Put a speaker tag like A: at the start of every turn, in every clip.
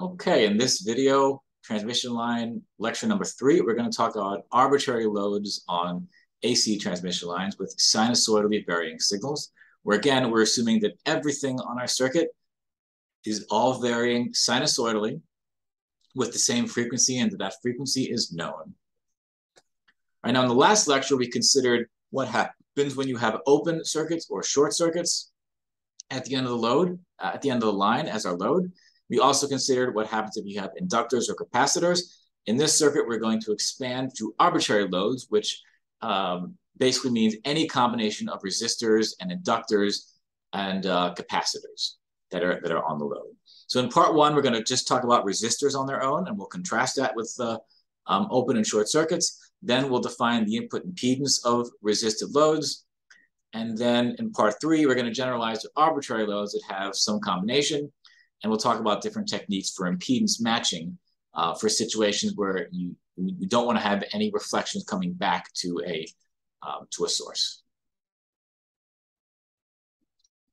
A: Okay, in this video, transmission line lecture number three, we're going to talk about arbitrary loads on AC transmission lines with sinusoidally varying signals, where again, we're assuming that everything on our circuit is all varying sinusoidally with the same frequency and that that frequency is known. Right now, in the last lecture, we considered what happens when you have open circuits or short circuits at the end of the load, uh, at the end of the line as our load. We also considered what happens if you have inductors or capacitors. In this circuit, we're going to expand to arbitrary loads, which um, basically means any combination of resistors and inductors and uh, capacitors that are, that are on the load. So in part one, we're going to just talk about resistors on their own, and we'll contrast that with uh, um, open and short circuits. Then we'll define the input impedance of resistive loads. And then in part three, we're going to generalize to arbitrary loads that have some combination and we'll talk about different techniques for impedance matching uh, for situations where you, you don't want to have any reflections coming back to a, um, to a source.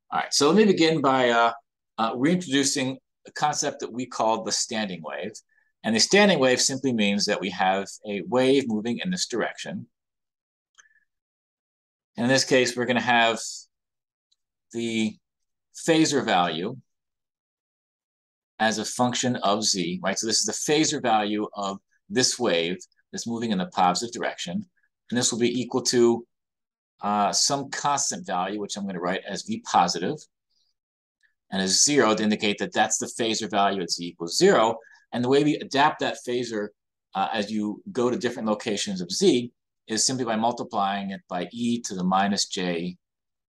A: All right, so let me begin by uh, uh, reintroducing a concept that we call the standing wave. And the standing wave simply means that we have a wave moving in this direction. And in this case, we're going to have the phasor value as a function of z, right? So this is the phasor value of this wave that's moving in the positive direction. And this will be equal to uh, some constant value, which I'm going to write as v positive, and as zero to indicate that that's the phasor value at z equals zero. And the way we adapt that phasor uh, as you go to different locations of z is simply by multiplying it by e to the minus j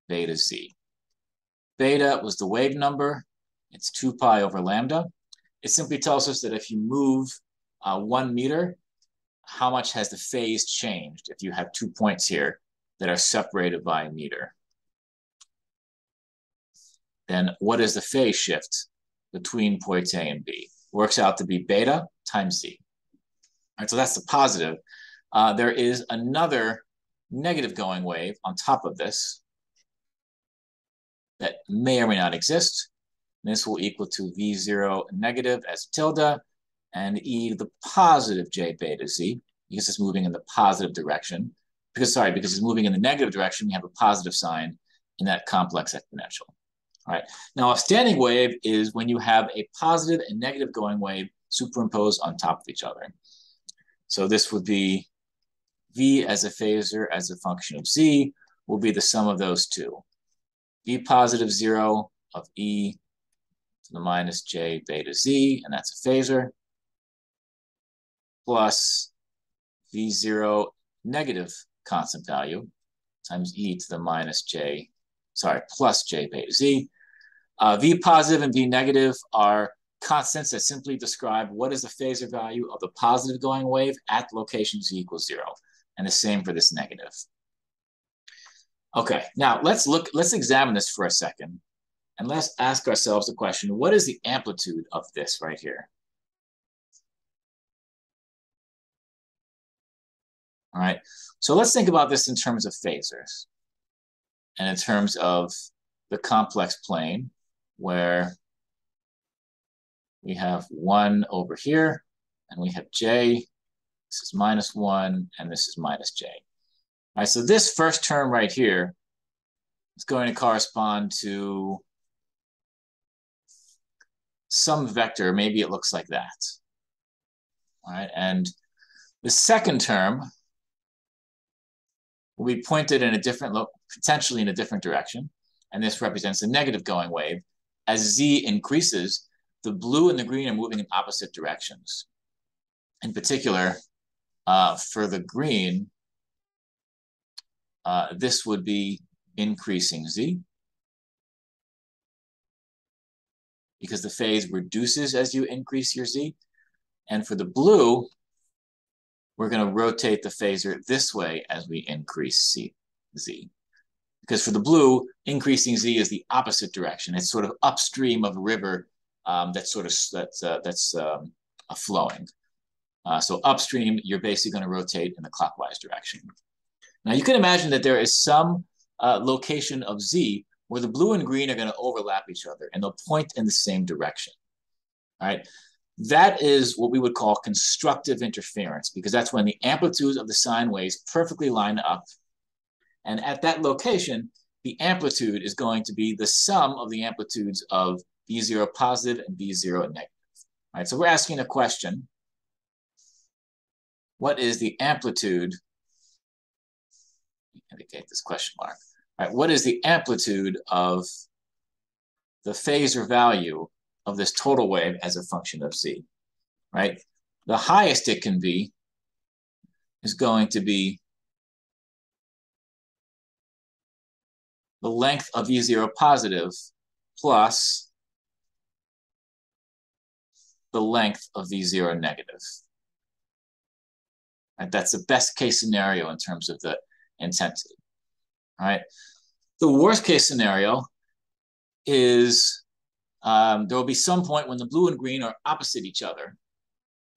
A: beta z. Beta was the wave number, it's 2 pi over lambda. It simply tells us that if you move uh, one meter, how much has the phase changed if you have two points here that are separated by a meter? Then what is the phase shift between points A and B? Works out to be beta times Z. All right, so that's the positive. Uh, there is another negative going wave on top of this that may or may not exist. This will equal to V0 negative as tilde and e to the positive j beta z because it's moving in the positive direction. Because, sorry, because it's moving in the negative direction, we have a positive sign in that complex exponential. All right. Now, a standing wave is when you have a positive and negative going wave superimposed on top of each other. So this would be V as a phasor as a function of Z will be the sum of those two. V positive zero of E to the minus j beta z, and that's a phasor, plus v0 negative constant value times e to the minus j, sorry, plus j beta z. Uh, v positive and v negative are constants that simply describe what is the phasor value of the positive going wave at location z equals zero. And the same for this negative. Okay, now let's look, let's examine this for a second and let's ask ourselves the question, what is the amplitude of this right here? All right, so let's think about this in terms of phasors and in terms of the complex plane where we have one over here and we have j, this is minus one, and this is minus j. All right, so this first term right here is going to correspond to some vector, maybe it looks like that. All right, and the second term will be pointed in a different, look potentially in a different direction, and this represents a negative going wave. As z increases, the blue and the green are moving in opposite directions. In particular, uh, for the green, uh, this would be increasing z. because the phase reduces as you increase your Z. And for the blue, we're going to rotate the phasor this way as we increase C, Z. Because for the blue, increasing Z is the opposite direction. It's sort of upstream of a river um, that's sort of that's, uh, that's um, flowing. Uh, so upstream, you're basically going to rotate in the clockwise direction. Now you can imagine that there is some uh, location of Z where the blue and green are going to overlap each other and they'll point in the same direction. All right. that is what we would call constructive interference because that's when the amplitudes of the sine waves perfectly line up. And at that location, the amplitude is going to be the sum of the amplitudes of V0 positive and V0 negative. All right, so we're asking a question. What is the amplitude? Indicate this question mark. Right, what is the amplitude of the phasor value of this total wave as a function of z, right? The highest it can be is going to be the length of V0 positive plus the length of V0 negative. Right? That's the best case scenario in terms of the intensity. Right. The worst case scenario is um, there will be some point when the blue and green are opposite each other,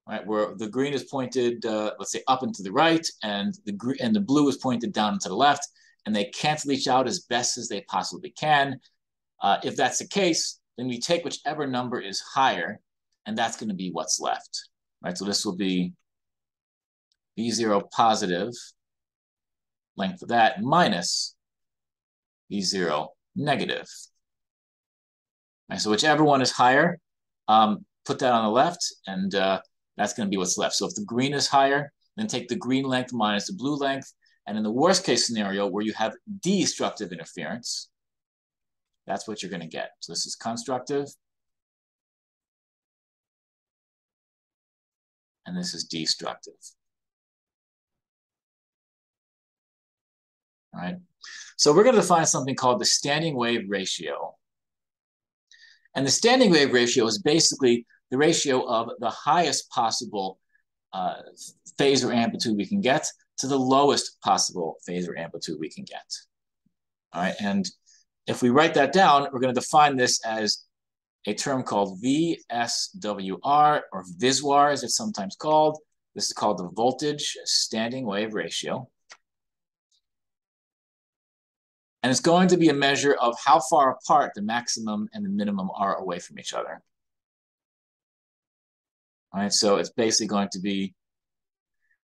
A: right? Where the green is pointed, uh, let's say, up and to the right, and the green and the blue is pointed down and to the left, and they cancel each out as best as they possibly can. Uh, if that's the case, then we take whichever number is higher, and that's going to be what's left, right? So this will be V0 positive length of that minus V0 negative. Right, so whichever one is higher, um, put that on the left, and uh, that's going to be what's left. So if the green is higher, then take the green length minus the blue length. And in the worst case scenario where you have destructive interference, that's what you're going to get. So this is constructive. And this is destructive. All right. So we're going to define something called the standing wave ratio. And the standing wave ratio is basically the ratio of the highest possible uh, phasor amplitude we can get to the lowest possible phasor amplitude we can get. All right, and if we write that down, we're going to define this as a term called VSWR or VISWAR as it's sometimes called. This is called the voltage standing wave ratio. And it's going to be a measure of how far apart the maximum and the minimum are away from each other. All right, so it's basically going to be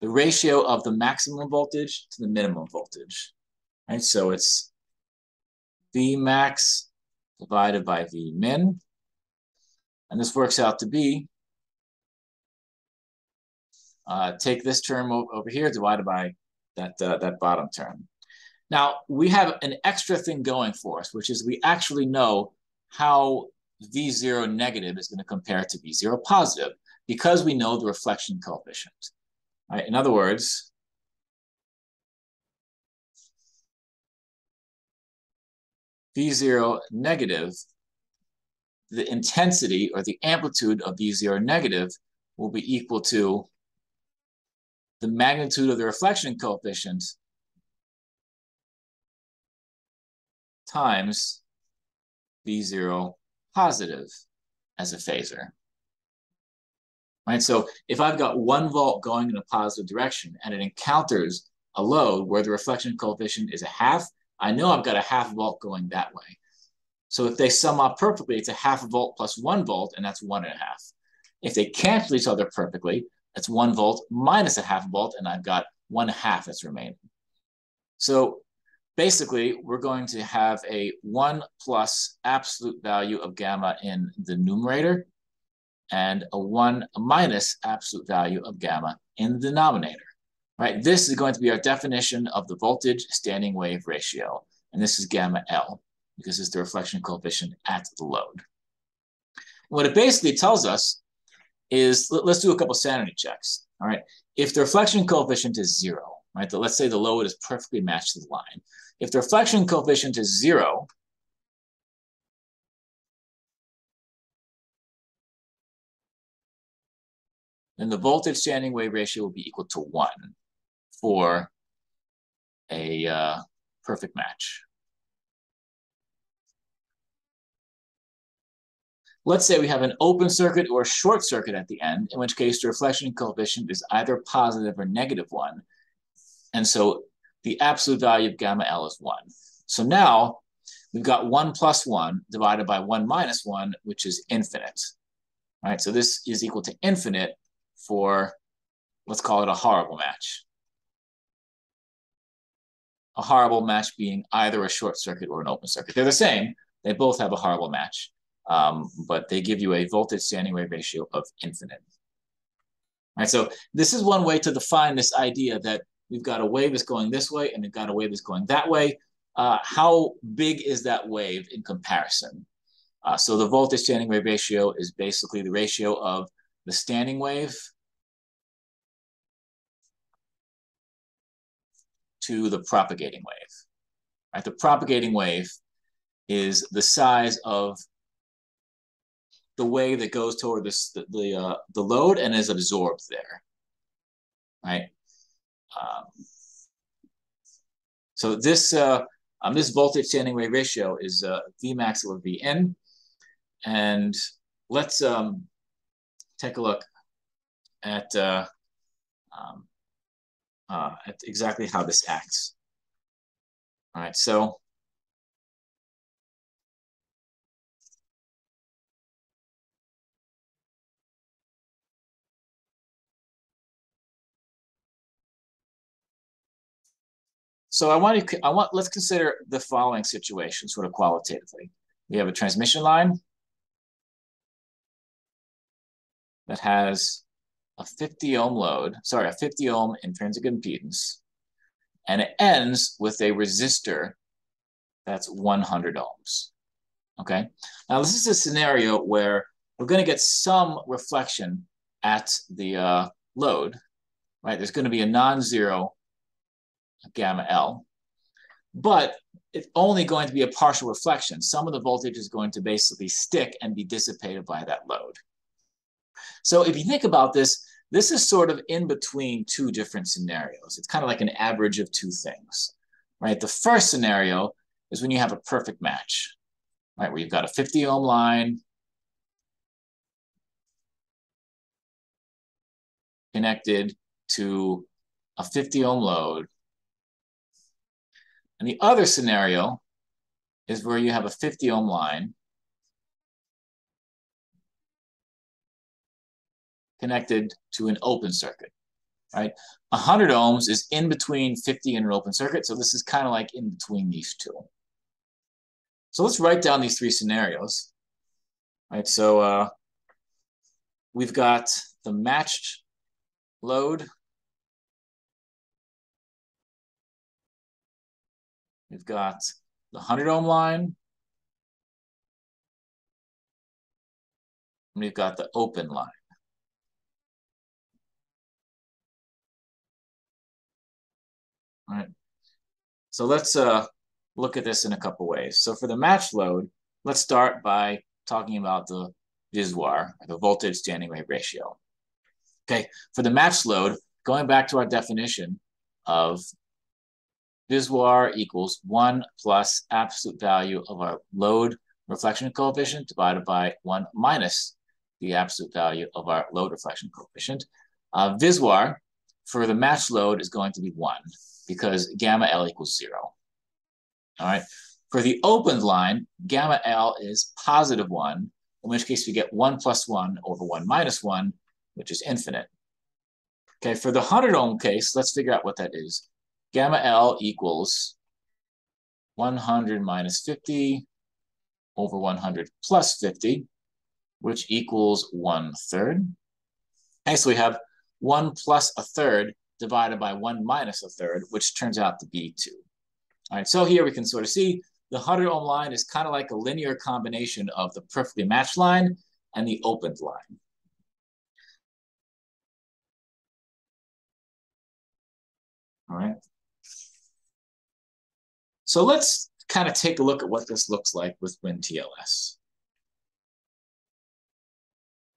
A: the ratio of the maximum voltage to the minimum voltage. All right, so it's V max divided by V min. And this works out to be, uh, take this term over here divided by that, uh, that bottom term. Now, we have an extra thing going for us, which is we actually know how V0 negative is going to compare to V0 positive because we know the reflection coefficient. Right? In other words, V0 negative, the intensity or the amplitude of V0 negative will be equal to the magnitude of the reflection coefficient times V0 positive as a phasor. Right, so if I've got one volt going in a positive direction and it encounters a load where the reflection coefficient is a half, I know I've got a half volt going that way. So if they sum up perfectly, it's a half volt plus one volt, and that's one and a half. If they cancel each other perfectly, that's one volt minus a half volt, and I've got one half that's remaining. So basically, we're going to have a 1 plus absolute value of gamma in the numerator and a 1 minus absolute value of gamma in the denominator. Right? This is going to be our definition of the voltage standing wave ratio. And this is gamma L because it's the reflection coefficient at the load. what it basically tells us is, let's do a couple sanity checks. All right. If the reflection coefficient is zero, right? Let's say the load is perfectly matched to the line. If the reflection coefficient is zero, then the voltage standing wave ratio will be equal to one for a uh, perfect match. Let's say we have an open circuit or short circuit at the end, in which case the reflection coefficient is either positive or negative one. And so the absolute value of gamma L is one. So now we've got one plus one divided by one minus one, which is infinite. right? so this is equal to infinite for, let's call it a horrible match. A horrible match being either a short circuit or an open circuit. They're the same. They both have a horrible match, um, but they give you a voltage standing wave ratio of infinite. All right, so this is one way to define this idea that we've got a wave that's going this way and we've got a wave that's going that way. Uh, how big is that wave in comparison? Uh, so the voltage standing wave ratio is basically the ratio of the standing wave to the propagating wave. Right? The propagating wave is the size of the wave that goes toward this, the the, uh, the load and is absorbed there, right? Um, so this uh, um, this voltage standing wave ratio is uh, V max over Vn. and let's um, take a look at uh, um, uh, at exactly how this acts. All right, so So I want to, I want, let's consider the following situation sort of qualitatively. We have a transmission line that has a 50 ohm load, sorry, a 50 ohm intrinsic impedance, and it ends with a resistor that's 100 ohms. Okay. Now this is a scenario where we're going to get some reflection at the uh, load, right? There's going to be a non-zero gamma L, but it's only going to be a partial reflection. Some of the voltage is going to basically stick and be dissipated by that load. So if you think about this, this is sort of in between two different scenarios. It's kind of like an average of two things, right? The first scenario is when you have a perfect match, right? Where you've got a 50 ohm line connected to a 50 ohm load and the other scenario is where you have a 50 ohm line connected to an open circuit, right? 100 ohms is in between 50 and an open circuit, so this is kind of like in between these two. So let's write down these three scenarios, right? So uh, we've got the matched load We've got the 100 ohm line. And we've got the open line. All right. So let's uh, look at this in a couple ways. So for the match load, let's start by talking about the VSWR, the voltage standing wave ratio. Okay, for the match load, going back to our definition of VSWR equals 1 plus absolute value of our load reflection coefficient divided by 1 minus the absolute value of our load reflection coefficient. Uh, VSWR for the match load is going to be 1 because gamma L equals 0. All right. For the opened line, gamma L is positive 1, in which case we get 1 plus 1 over 1 minus 1, which is infinite. Okay, for the 100 ohm case, let's figure out what that is gamma L equals 100 minus 50 over 100 plus 50, which equals one third. Okay, so we have one plus a third divided by one minus a third, which turns out to be two. All right, so here we can sort of see the 100 ohm line is kind of like a linear combination of the perfectly matched line and the opened line. All right. So let's kind of take a look at what this looks like with WinTLS.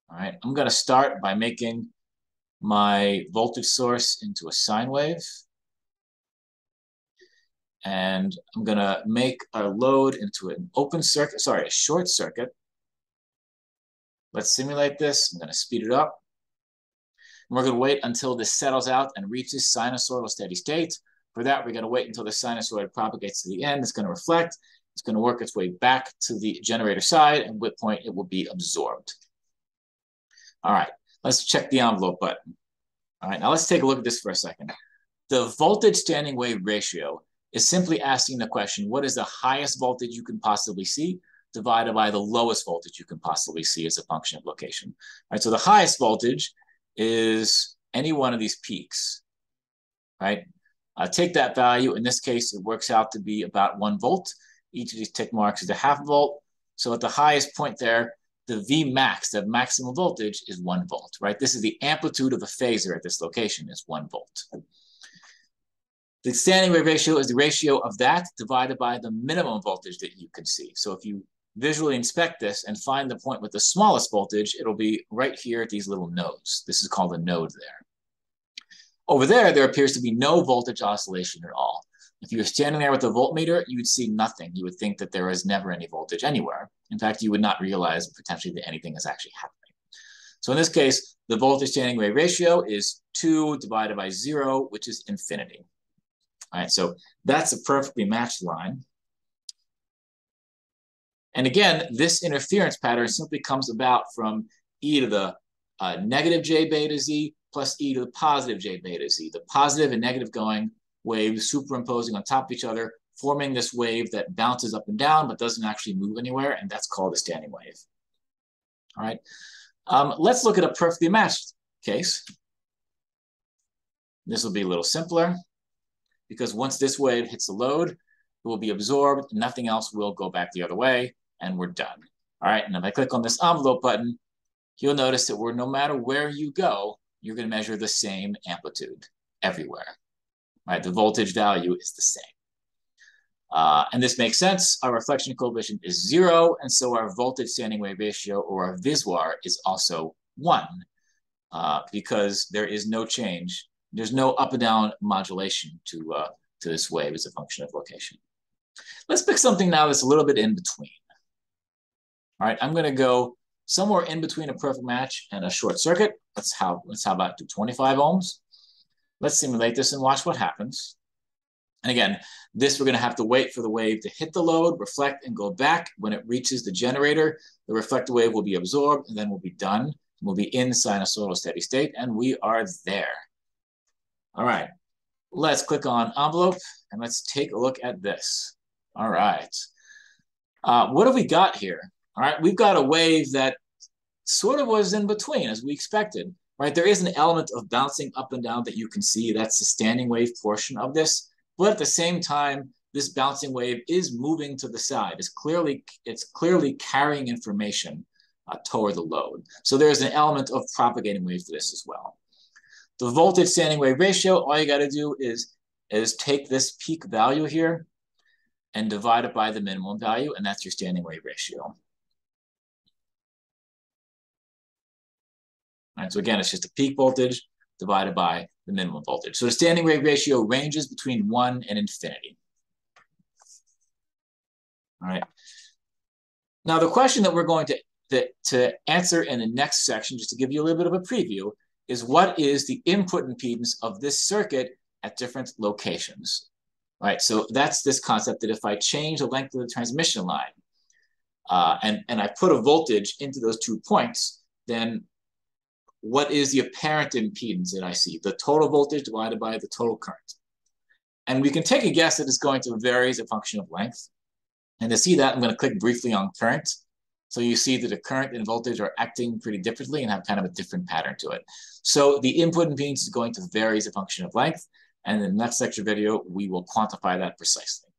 A: All right, I'm going to start by making my voltage source into a sine wave. And I'm going to make our load into an open circuit, sorry, a short circuit. Let's simulate this. I'm going to speed it up. And we're going to wait until this settles out and reaches sinusoidal steady state. For that, we're going to wait until the sinusoid propagates to the end. It's going to reflect. It's going to work its way back to the generator side, and at what point it will be absorbed. All right, let's check the envelope button. All right, now let's take a look at this for a second. The voltage standing wave ratio is simply asking the question, what is the highest voltage you can possibly see divided by the lowest voltage you can possibly see as a function of location. All right, so the highest voltage is any one of these peaks, right? Uh, take that value. In this case, it works out to be about one volt. Each of these tick marks is a half volt. So at the highest point there, the V max, the maximum voltage, is one volt, right? This is the amplitude of a phasor at this location, is one volt. The standing wave ratio is the ratio of that divided by the minimum voltage that you can see. So if you visually inspect this and find the point with the smallest voltage, it'll be right here at these little nodes. This is called a node there. Over there, there appears to be no voltage oscillation at all. If you were standing there with a voltmeter, you would see nothing. You would think that there is never any voltage anywhere. In fact, you would not realize potentially that anything is actually happening. So in this case, the voltage standing wave ratio is 2 divided by 0, which is infinity. All right, so that's a perfectly matched line. And again, this interference pattern simply comes about from e to the uh, negative j beta z plus e to the positive j beta z. The positive and negative going waves superimposing on top of each other, forming this wave that bounces up and down but doesn't actually move anywhere, and that's called a standing wave. All right, um, let's look at a perfectly matched case. This will be a little simpler because once this wave hits the load, it will be absorbed, nothing else will go back the other way and we're done. All right, and if I click on this envelope button, you'll notice that we're no matter where you go, you're gonna measure the same amplitude everywhere. Right, the voltage value is the same. Uh, and this makes sense. Our reflection coefficient is zero, and so our voltage standing wave ratio, or our VSWR, is also one, uh, because there is no change. There's no up and down modulation to, uh, to this wave as a function of location. Let's pick something now that's a little bit in between. All right, I'm going to go somewhere in between a perfect match and a short circuit. Let's how let's how about do 25 ohms. Let's simulate this and watch what happens. And again, this we're going to have to wait for the wave to hit the load, reflect, and go back. When it reaches the generator, the reflected wave will be absorbed, and then we'll be done. We'll be in sinusoidal steady state, and we are there. All right, let's click on envelope, and let's take a look at this. All right. Uh, what have we got here? All right, we've got a wave that sort of was in between as we expected, right? There is an element of bouncing up and down that you can see. That's the standing wave portion of this. But at the same time, this bouncing wave is moving to the side. It's clearly, it's clearly carrying information uh, toward the load. So there's an element of propagating wave to this as well. The voltage standing wave ratio, all you got to do is, is take this peak value here and divide it by the minimum value, and that's your standing wave ratio. Right? So again, it's just a peak voltage divided by the minimum voltage. So the standing wave ratio ranges between one and infinity. All right. Now the question that we're going to, to, to answer in the next section, just to give you a little bit of a preview, is what is the input impedance of this circuit at different locations? Right, so that's this concept that if I change the length of the transmission line uh, and, and I put a voltage into those two points, then what is the apparent impedance that I see? The total voltage divided by the total current. And we can take a guess that it's going to vary as a function of length. And to see that, I'm going to click briefly on current. So you see that the current and voltage are acting pretty differently and have kind of a different pattern to it. So the input impedance is going to vary as a function of length. And in the next lecture video, we will quantify that precisely.